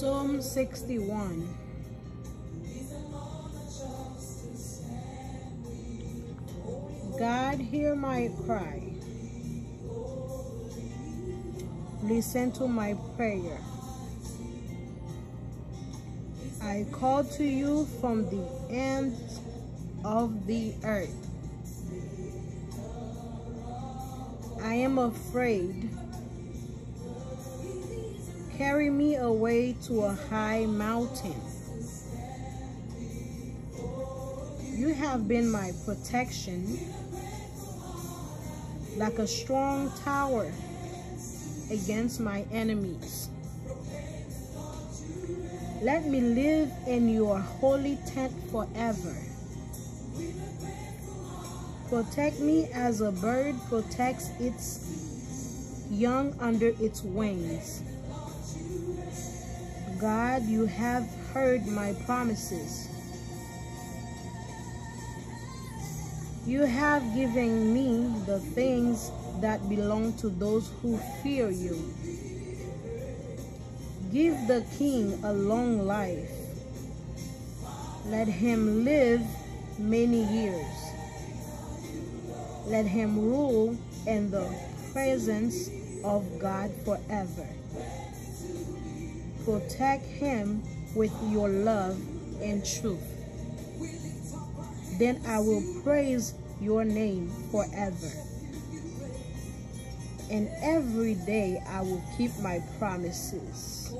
Psalm 61. God, hear my cry. Listen to my prayer. I call to you from the ends of the earth. I am afraid. Carry me away to a high mountain. You have been my protection like a strong tower against my enemies. Let me live in your holy tent forever. Protect me as a bird protects its young under its wings. God, you have heard my promises. You have given me the things that belong to those who fear you. Give the king a long life. Let him live many years. Let him rule in the presence of God forever. Protect him with your love and truth. Then I will praise your name forever. And every day I will keep my promises.